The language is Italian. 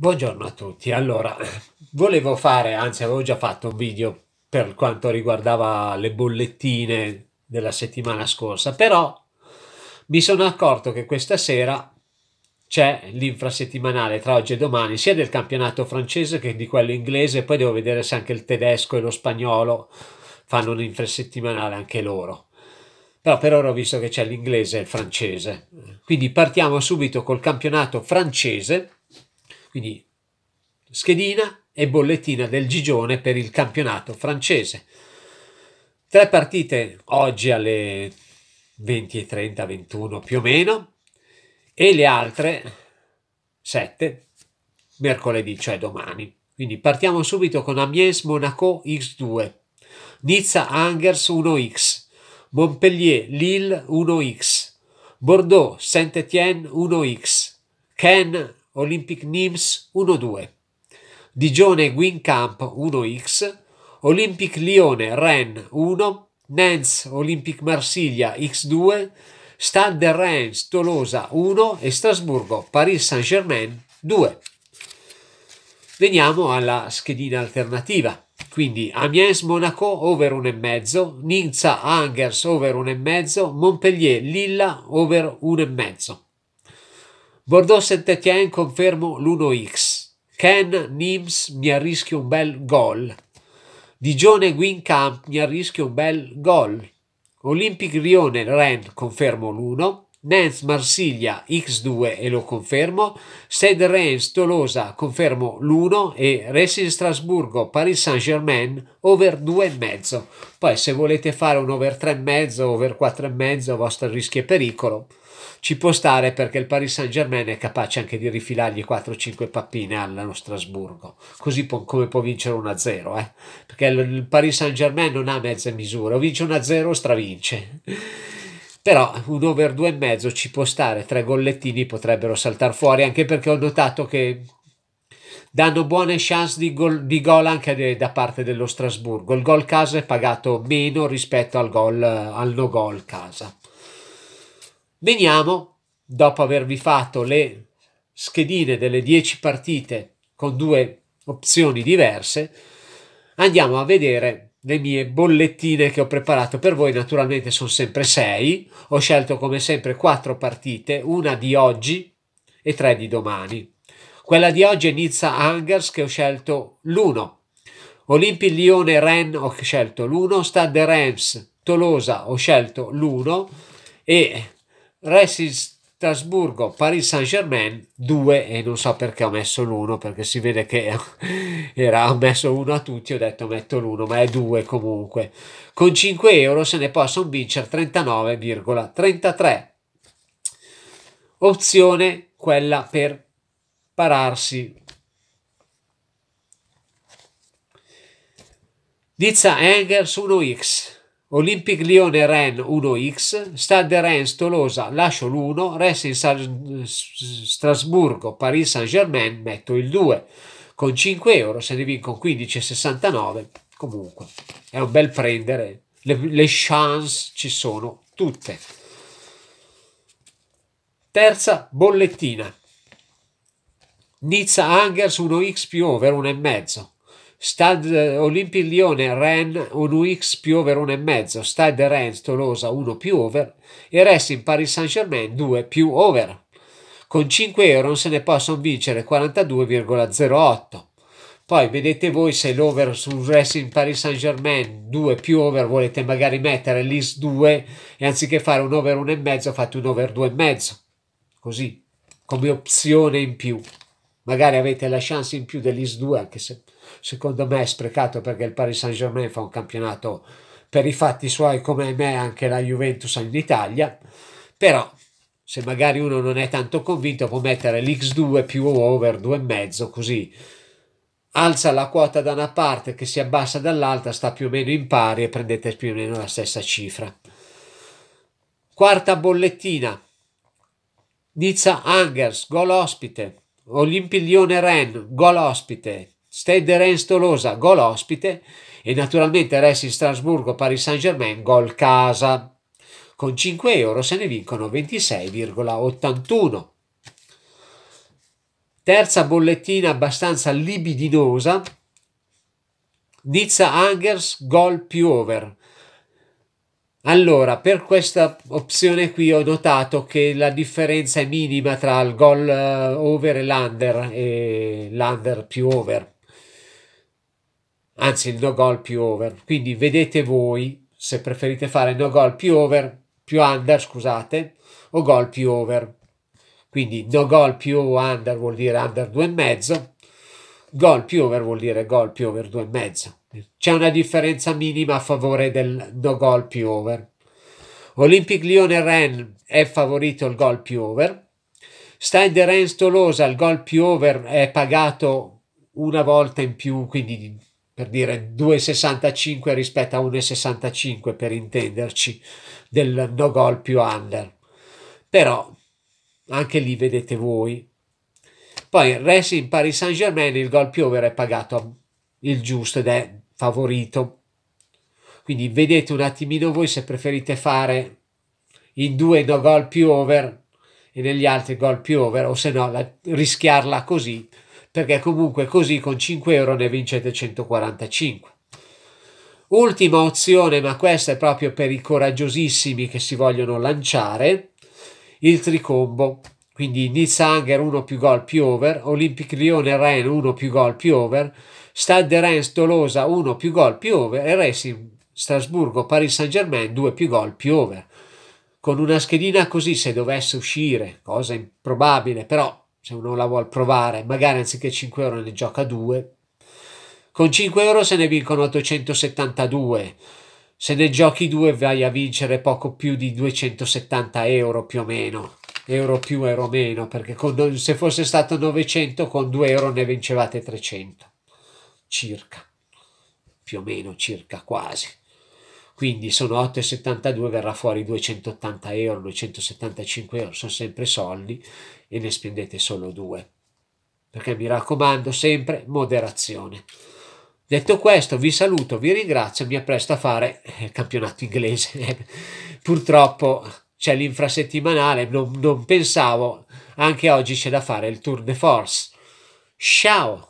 Buongiorno a tutti. Allora, volevo fare, anzi avevo già fatto un video per quanto riguardava le bollettine della settimana scorsa, però mi sono accorto che questa sera c'è l'infrasettimanale tra oggi e domani, sia del campionato francese che di quello inglese, poi devo vedere se anche il tedesco e lo spagnolo fanno un infrasettimanale anche loro. Però per ora ho visto che c'è l'inglese e il francese. Quindi partiamo subito col campionato francese quindi schedina e bollettina del Gigione per il campionato francese. Tre partite oggi alle 20.30, 21 più o meno e le altre sette mercoledì, cioè domani. Quindi partiamo subito con Amiens Monaco X2, Nizza Angers 1X, Montpellier Lille 1X, Bordeaux Saint-Étienne 1X, Ken Olympic Nims 1-2, Digione Wincamp 1x, Olympic Lione Rennes 1, Nantes Olympic Marsiglia X2, Stade de Reims Tolosa 1 e Strasburgo Paris Saint-Germain 2. Veniamo alla schedina alternativa. Quindi Amiens Monaco over 1,5, Nizza Angers over 1,5, Montpellier Lilla over 1,5. Bordeaux Saint-Étienne confermo l'1x. Ken Nims mi arrischio un bel gol. Digione Wincamp mi arrischio un bel gol. Olympic Rione Rennes confermo l'1. Nantes Marsiglia X2 e lo confermo. Stade Reims Tolosa confermo l'1 e Racing Strasburgo Paris Saint-Germain over 2,5. Poi se volete fare un over 3,5, over 4,5, vostro rischio e pericolo ci può stare perché il Paris Saint Germain è capace anche di rifilargli 4-5 pappine allo Strasburgo, così può, come può vincere 1-0, eh? perché il Paris Saint Germain non ha mezze misure, o vince 1-0 o stravince. Però un over 2,5 ci può stare, tre gollettini potrebbero saltare fuori, anche perché ho notato che danno buone chance di gol, di gol anche de, da parte dello Strasburgo. Il gol casa è pagato meno rispetto al, gol, al no gol casa. Veniamo, dopo avervi fatto le schedine delle 10 partite con due opzioni diverse, andiamo a vedere le mie bollettine che ho preparato per voi. Naturalmente sono sempre 6. Ho scelto come sempre 4 partite, una di oggi e 3 di domani. Quella di oggi è Nizza Angers che ho scelto l'1. Olimpi Lione Rennes ho scelto l'1. Stade Reims Tolosa ho scelto l'1 e Racing Strasburgo, Paris Saint-Germain 2 e non so perché ho messo l'1 perché si vede che era ho messo 1 a tutti ho detto metto l'1 ma è 2 comunque. Con 5 euro se ne possono vincere 39,33 opzione quella per pararsi. Dizza Engers 1x Olympic Lione Rennes 1x, Stade Rennes Tolosa lascio l'1, Racing Strasburgo Paris Saint Germain metto il 2 con 5 euro se ne vincono 15,69 comunque è un bel prendere. Le, le chance ci sono tutte. Terza bollettina. Nizza Angers 1x più over 1,5 Stade Olympic Lione Rennes 1x più over 1,5, Stade Rennes Tolosa 1 più over e Racing Paris Saint Germain 2 più over. Con 5 euro se ne possono vincere 42,08. Poi vedete voi se l'over sul Racing Paris Saint Germain 2 più over volete magari mettere l'IS 2 e anziché fare un over 1,5 fate un over 2,5. Così, come opzione in più. Magari avete la chance in più dell'IS 2 anche se secondo me è sprecato perché il Paris Saint Germain fa un campionato per i fatti suoi come me anche la Juventus in Italia, però se magari uno non è tanto convinto può mettere l'X2 più over 2,5 così alza la quota da una parte che si abbassa dall'altra, sta più o meno in pari e prendete più o meno la stessa cifra. Quarta bollettina. Nizza Angers, gol ospite. Olimpiglione Ren, gol ospite. Stade Rennes Tolosa, gol ospite e naturalmente Racing Strasburgo Paris Saint Germain, gol casa. Con 5 euro se ne vincono 26,81. Terza bollettina abbastanza libidinosa. Nizza Angers gol più over. Allora, per questa opzione qui ho notato che la differenza è minima tra il gol uh, over e l'under e l'under più over. Anzi, il no gol più over. Quindi vedete voi se preferite fare no gol più over, più under, scusate, o gol più over. Quindi no gol più under vuol dire under 2,5, gol più over vuol dire gol più over 2,5. C'è una differenza minima a favore del no gol più over. Olympic Lione Ren è favorito il gol più over. Stade Rennes Tolosa il gol più over è pagato una volta in più, quindi per dire 2,65 rispetto a 1,65 per intenderci del no gol più under. Però anche lì vedete voi. Poi Racing Paris Saint Germain il gol più over è pagato il giusto ed è favorito. Quindi vedete un attimino voi se preferite fare in due no gol più over e negli altri gol più over o se no la, rischiarla così perché comunque così con 5 euro ne vincete 145. Ultima opzione, ma questa è proprio per i coraggiosissimi che si vogliono lanciare, il tricombo. Quindi Nizza Anger 1 più gol più over, Olympic Lione Rennes 1 più gol più over, Stade Rennes Tolosa 1 più gol più over e Racing Strasburgo Paris Saint Germain 2 più gol più over. Con una schedina così se dovesse uscire, cosa improbabile, però se uno la vuole provare, magari anziché 5 euro ne gioca 2. Con 5 euro se ne vincono 872. Se ne giochi 2 vai a vincere poco più di 270 euro più o meno. Euro più, euro meno, perché con, se fosse stato 900 con 2 euro ne vincevate 300. Circa. Più o meno, circa, quasi quindi sono 8,72 verrà fuori 280 euro 275 euro sono sempre soldi e ne spendete solo due perché mi raccomando sempre moderazione detto questo vi saluto vi ringrazio mi appresto a fare il eh, campionato inglese purtroppo c'è l'infrasettimanale non, non pensavo anche oggi c'è da fare il tour de force. Ciao